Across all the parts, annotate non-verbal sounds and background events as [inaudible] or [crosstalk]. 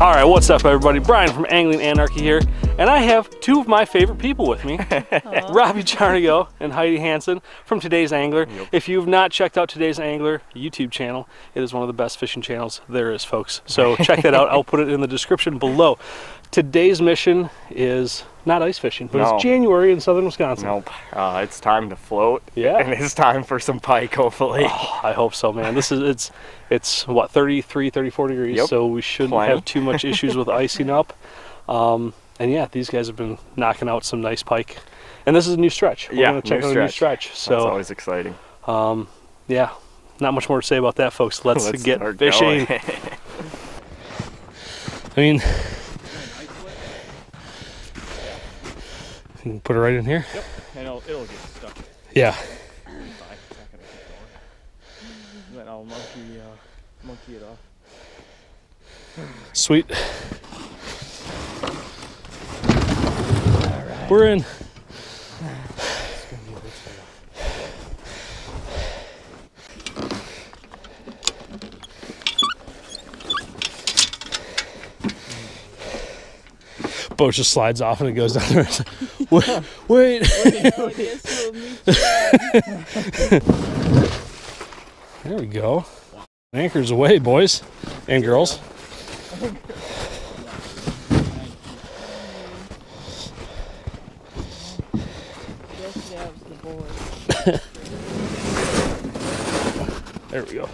All right, what's up everybody? Brian from Angling Anarchy here and I have two of my favorite people with me, [laughs] [laughs] Robbie Jarnigo and Heidi Hanson from Today's Angler. Yep. If you've not checked out Today's Angler YouTube channel, it is one of the best fishing channels there is, folks. So [laughs] check that out. I'll put it in the description below. Today's mission is not ice fishing, but No. it's January in southern Wisconsin. Nope. Uh, it's time to float. Yeah. And it's time for some pike, hopefully. I hope so, man. This is it's it's what 33, 34 degrees, Yep. so we shouldn't Plenty. have too much issues with icing up. Um, and yeah, these guys have been knocking out some nice pike. And this is a new stretch. We're Yeah, gonna check new out a new stretch. stretch. That's always exciting. um, yeah, not much more to say about that, folks. [laughs] Let's, Let's get start fishing. [laughs] I mean, you can put it right in here. Yep. And it'll, it'll get stuck. Yeah. Then I'll monkey, uh, monkey it off. Sweet. We're in. Boat just slides off and it goes down the rest. [laughs] Wait, wait. [laughs] There we go. Anchors away, boys and girls. There we go.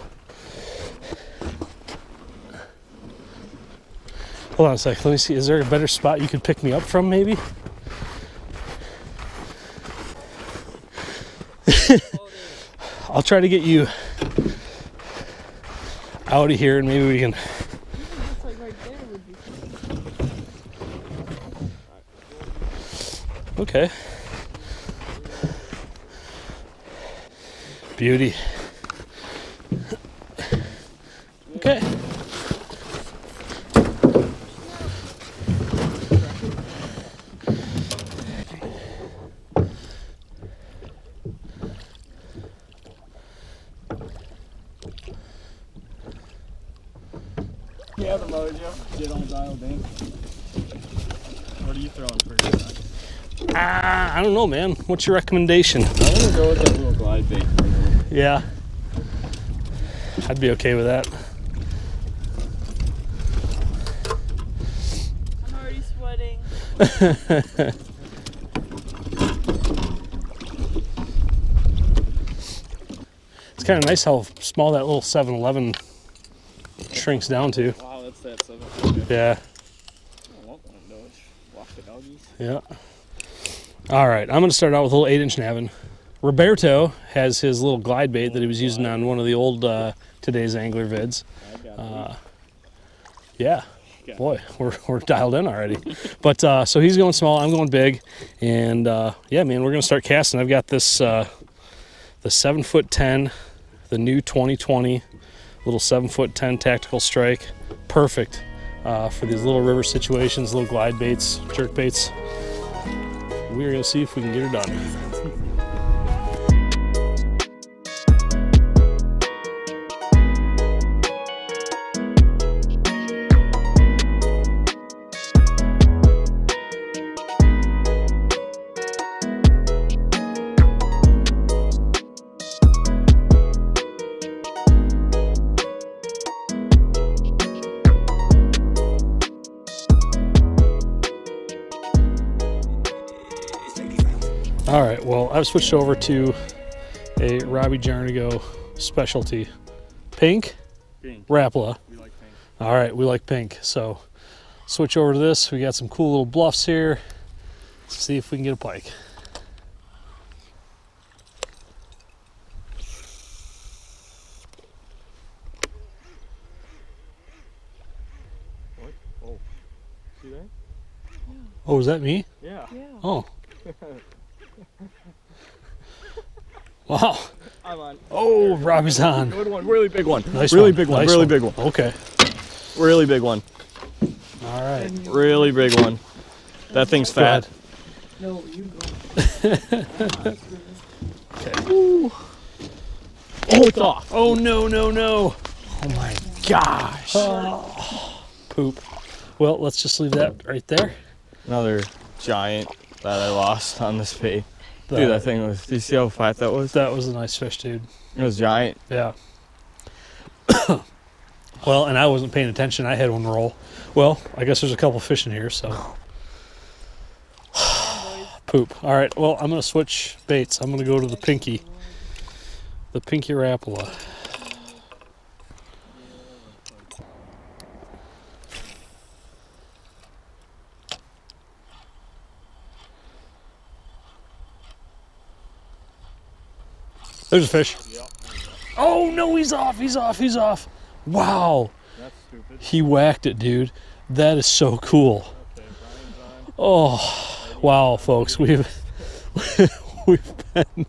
Hold on a sec. Let me see. Is there a better spot you could pick me up from, maybe? [laughs] I'll try to get you out of here and maybe we can. Okay. Beauty. Okay. Yeah, the. Get dialed in. What are you throwing for your? Ah, I don't know, man. What's your recommendation? I'm gonna go with that little glide bait. [laughs] Yeah. I'd be okay with that. I'm already sweating. [laughs] It's kind of nice how small that little 7 Eleven shrinks down to. Wow, that's that seven. Yeah. Oh, I want one of those. Walk the doggies. Yeah. All right, I'm going to start out with a little 8 inch Navin. Roberto has his little glide bait that he was using on one of the old uh, Today's Angler vids. Uh, yeah. Boy, we're, we're dialed in already. [laughs] But uh, so he's going small, I'm going big. And uh, yeah, man, we're going to start casting. I've got this, uh, the 7 foot 10, the new 2020, little 7 foot 10 tactical strike. Perfect uh, for these little river situations, little glide baits, jerk baits. We're going to see if we can get her done. All right, well, I've switched over to a Robbie Jarnigo specialty. Pink, Pink. Rapala. We like pink. All right, we like pink. So switch over to this. We got some cool little bluffs here. Let's see if we can get a pike. What? Oh. See that? Oh, is that me? Yeah. Yeah. Oh. [laughs] Wow. I'm on. Oh, Robbie's on. Good one. Really big one. Nice really one, big one. nice really one. big one. Okay. Really big one. All right. Really big one. That thing's fat. No, you go. [laughs] Okay. Oh, it's off. Oh no no no! Oh my gosh. Oh. Poop. Well, let's just leave that right there. Another giant that I lost on this bait. The- Dude, that thing was. Do you see how flat that was? that was a nice fish, dude. It was giant. Yeah. [coughs] well, and I wasn't paying attention. I had one roll. Well, I guess there's a couple fish in here, so. [sighs] Poop. All right. Well, I'm gonna switch baits. I'm gonna go to the pinky, the pinky rapala. There's a fish. Oh no, he's off. He's off. He's off. Wow. That's stupid. He whacked it, dude. That is so cool. Oh, wow, folks. [laughs] We've we've been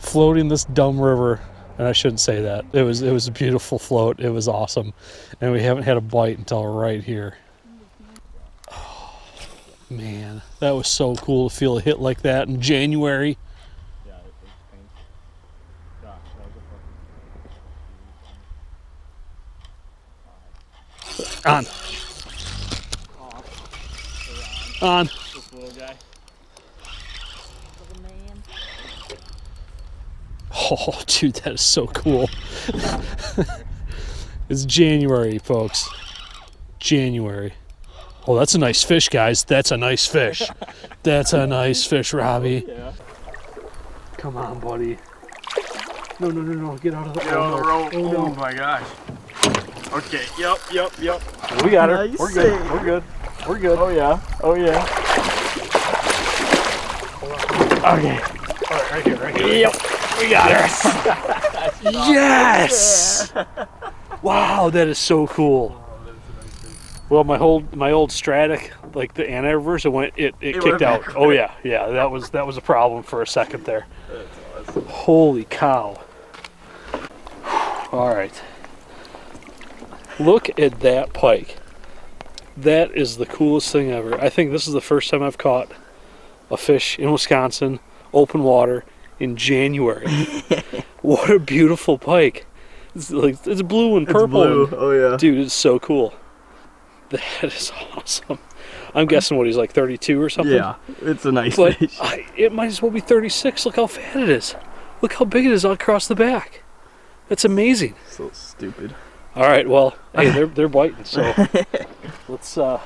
floating this dumb river, and I shouldn't say that. It was it was a beautiful float. It was awesome, and we haven't had a bite until right here. Oh, man, that was so cool to feel a hit like that in January. Yeah, it, it's painful. Gosh, that On, on. This little guy. Little man. Oh, [laughs] dude, that is so cool. [laughs] it's January, folks. January. Oh, that's a nice fish, guys. That's a nice fish. That's a nice fish, Robbie. Yeah. Come on, buddy. No, no, no, no. Get out of the Get on the rope. Oh, Oh, my gosh. Okay. Yep. Yep. Yep. We got her. Nice We're good. save. We're good. We're good. Oh yeah. Oh yeah. Okay. All right, right here, right here. Yep. We got her. [laughs] Yes! wow, that is so cool. Well, my old my old Stratic, like the anti-reverse, it went it, it, It kicked out. back. Oh yeah, yeah, that was that was a problem for a second there. Holy cow! All right, look at that pike. That is the coolest thing ever. I think this is the first time I've caught a fish in Wisconsin, open water, in January. [laughs] what a beautiful pike! It's like it's blue and purple. and- Oh yeah. Dude, it's so cool. That is [laughs] awesome. I'm guessing what he's like 32 or something. Yeah. It's a nice But fish. I, it might as well be 36. Look how fat it is. Look how big it is across the back. That's amazing. So stupid. All right, well, hey, [laughs] they're they're biting. So let's uh,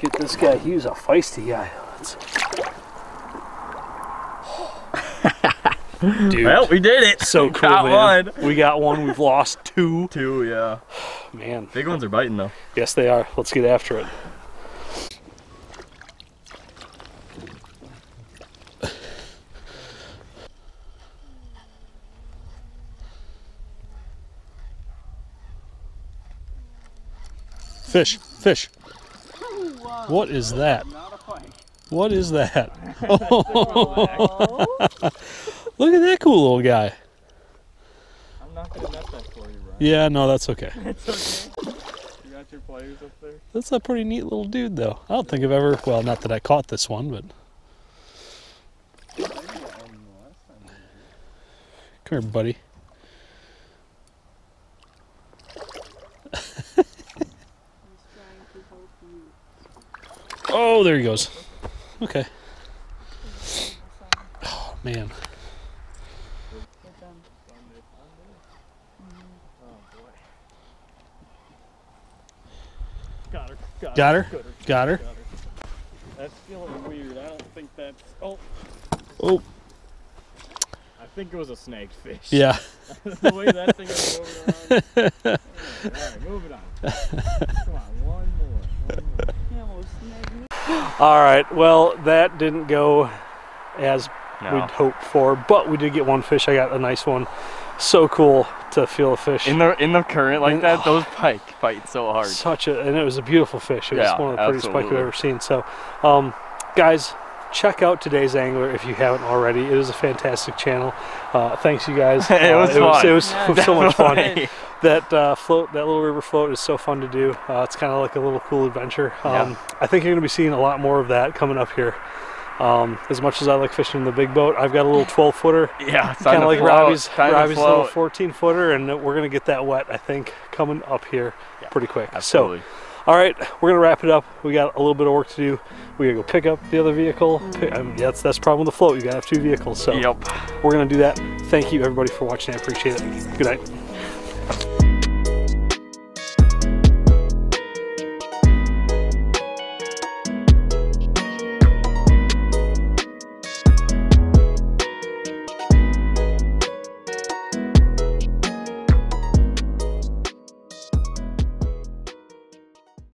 get this guy. He was a feisty guy. Let's... [sighs] Dude, Well, we did it. so cool, got man. one. We got one. We've lost two. Two. Yeah. Man, Big ones are biting though. yes, they are. Let's get after it. Fish, fish. What is that? Not a fight. What is that? Oh. [laughs] [laughs] Look at that cool little guy. I'm not gonna net that for you, Brian. Yeah, no, that's okay. [laughs] It's okay. You got your players up there. That's a pretty neat little dude, though. I don't think I've ever, well, not that I caught this one, but. Come here, buddy. He's trying to help you. Oh, there he goes. Okay. Oh, man. Got her. Got, Got her? Got her. Got her. That's feeling weird. I don't think that's. Oh. Oh. I think it was a snake fish. Yeah. [laughs] the way that thing is [laughs] moving around. Alright, move it on. Come on. One more. He almost snagged me. [gasps] All right. Well, that didn't go as No. we'd hoped for, but we did get one fish. I got a nice one. So cool to feel a fish. In the in the current like In- that, [sighs] those pike fight so hard. Such a, and it was a beautiful fish. It was Yeah, one of the prettiest pike we've ever seen. So, um, guys, check out today's angler if you haven't already. It is a fantastic channel. Uh, thanks, you guys. [laughs] It Uh, was it was, fun. it was Yeah, [laughs] so much fun. That uh, float, that little river float, is so fun to do. Uh, it's kind of like a little cool adventure. Um, I think you're going to be seeing a lot more of that coming up here. Um, as much as I like fishing in the big boat, I've got a little [laughs] 12 footer, Yeah, it's kind of like Robbie's time Robbie's little 14 footer, and we're going to get that wet. I think coming up here Yeah, pretty quick. So. Absolutely. All right, we're gonna wrap it up. We got a little bit of work to do. We gotta go pick up the other vehicle. Pick, I mean, that's that's the problem with the float. You gotta have two vehicles. So Yep. we're gonna do that. Thank you everybody for watching. I appreciate it. Good night. Bye.